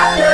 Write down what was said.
Hallelujah.